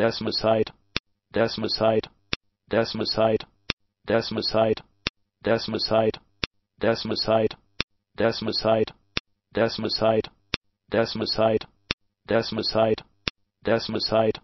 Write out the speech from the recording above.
Desmosite, desmosite, desmosite, desmosite, desmosite, desmosite, desmosite, desmosite, desmosite, desmosite. desmoside,